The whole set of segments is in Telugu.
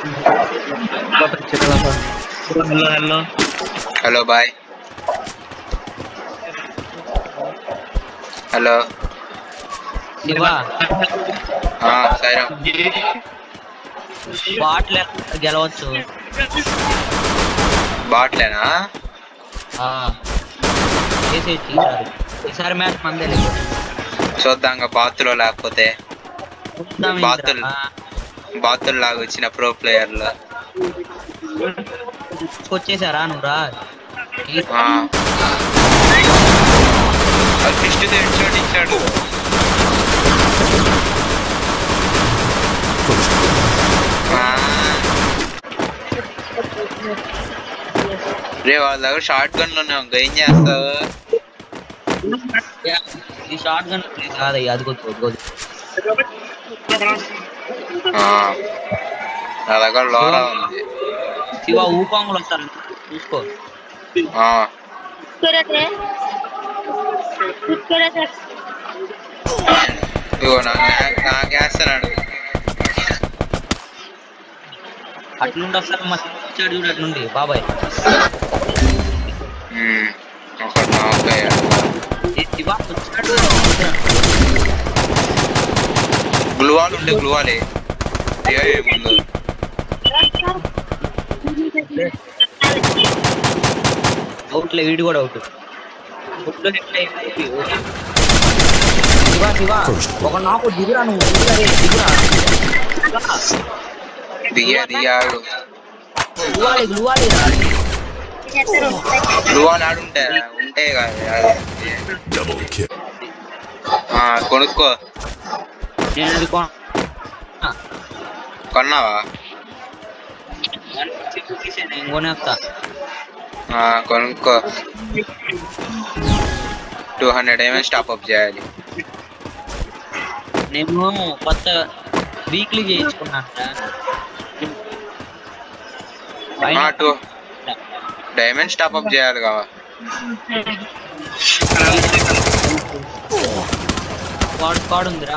Hello hello hello boy hello Sairam బాట్లే గెలవచ్చు. బాట్లేనా? ఈసారి మ్యాచ్ మందే చూద్దాం బాతులో లేకపోతే. బాతులు. బాతులు లాగా వచ్చిన ప్రో ప్లేయర్లు వచ్చేసారా నువ్వు రా. ఫిస్ట్ హెడ్ షాట్ ఇచ్చాడు. రే వాళ్ళ దగ్గర షార్ట్ గన్లు ఉన్నాయి ఇంకా ఏం చేస్తావు? ఈ షార్ట్ గన్ కాదయ్యా అది కొద్ది. నా దగ్గర లోరా ఉంది. శివ ఊపాంగులు వస్తారు. చూసుకో. ఇగో నా నాకు వేస్తున్నాడు అట్లుండి వస్తారు మా వచ్చాడు చూడు అట్లుండి బాబాయ్. ఒకటి నాకు అయ్యాడు. ఈ శివ వచ్చాడు? గ్లూవాల్ ఉంటే గ్లూవాలే. ఏ ముందు అవుట్లే వీడి కూడా అవుట్ అవుట్లో హిట్ అయిపోయి శివ శివ ఒక నాకు దిగురా నువ్వు దిగురా రే, దిగురా దిగా దిగాడు గ్లూవాలి గ్లూవాలి రా. గ్లూవాల్ ఆడుంటే ఉంటే కాదు అది. Double kill. ఆ, కొనుక్కో నేను అది కొన కొన్నావా? కొనేస్తా. కొనుక్కో. Two hundred MS top up చేయాలి? నేను కొత్త వీక్లీ చేయించుకున్నాను టూ డైమండ్స్ టాప్ అప్ చేయాలి కావా? స్క్వాడ్ స్క్వాడ్ ఉందిరా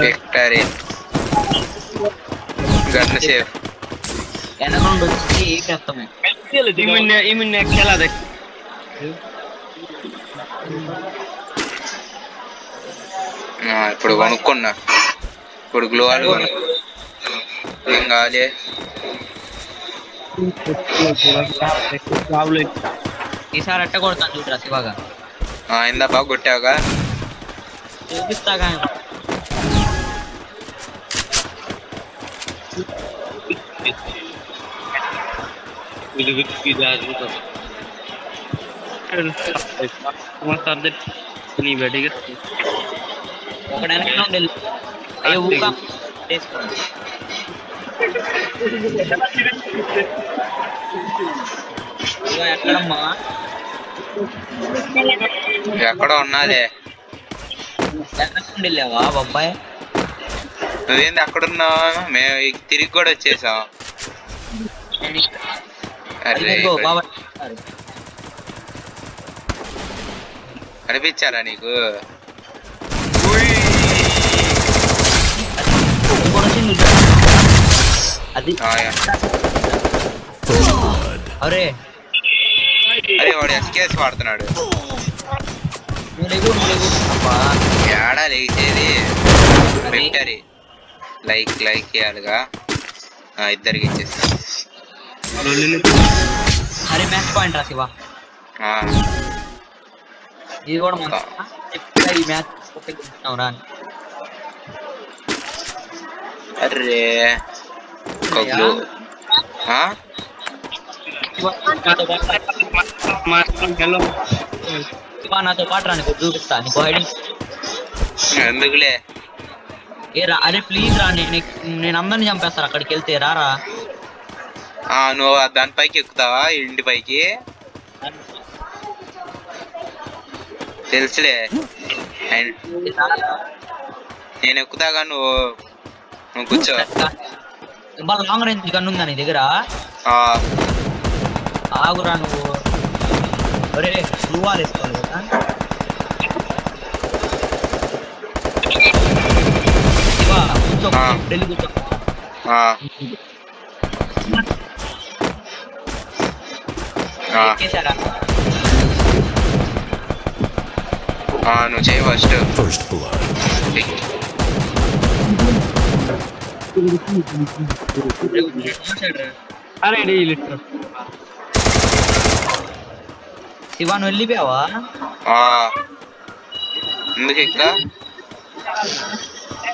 Victory. Gun save. Anaconda বলছি এই করতে হবে। খেলে দেখো। ইমুন ইমুন খেলা দেখ। నా ఇప్పుడు కొనుక్కున్నా ఇప్పుడు గ్లోవాలు ఏం కావాలి ఈసారి అట్ట కొడతాను చూడరా శివగా ఇందా బాగా కొట్టావుగా చూపిస్తాగా नहीं बैठेगा ఒక వెనక నుండి వెళ్ళి అయ్యో ఊకా వేసుకోండి ఇదిగో ఎక్కడమ్మా ఎక్కడో ఉన్నాలే వెనక నుండి వెళ్ళావా బాబాయ్ నువ్వేంది అక్కడున్నావు మేము తిరిగి కూడా వచ్చేసాం. కనిపించారా నీకు? అది. అరే. అరే వాడు ఎస్కేఎస్ వాడుతున్నాడు. ఏడా లేచేది? విక్టరీ లైక్ లైక్ చేయాలిగా ఆ, ఇద్దరికి ఇచ్చేస్తా అరే మ్యాచ్ పాయింట్ రా శివ ఆ, ఇది కూడా మన చెప్తా ఈ మ్యాచ్ రా అని. అరే ఒక గ్లూ ఆ? శివ నాతో పాటు రా. हेलो శివ నాతో పాటు రా నీకు చూపిస్తా నీకు హైడింగ్ ఎందుకులే ఏ రా అరే ప్లీజ్ రా నేను నేను అందరిని చంపేస్తాను అక్కడికి వెళ్తే రారా ఆ నువ్వు ఆ దాని పైకి ఎక్కుతావా ఇంటి పైకి? తెలుసులే. నేను ఎక్కుతాగా నువ్వు నువ్వు కూర్చో. బాగా లాంగ్ రేంజ్ గన్ ఉందా నీ దగ్గర? ఆ, ఆగురా నువ్వు. ఒరే కదా? चौक दिल्ली के चौक हाँ हाँ कैसा रहा हाँ मुझे फ़र्स्ट फ़र्स्ट ब्लड ठीक अरे डी लिटर ಶಿವಾನ್ ಎಲ್ಲಿ ಬ್ಯಾವ ಆ ಮುಂದಕ್ಕೆ ಇಕ್ಕ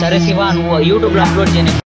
సరే శివ నువ్వు యూట్యూబ్లో అప్లోడ్ చేయని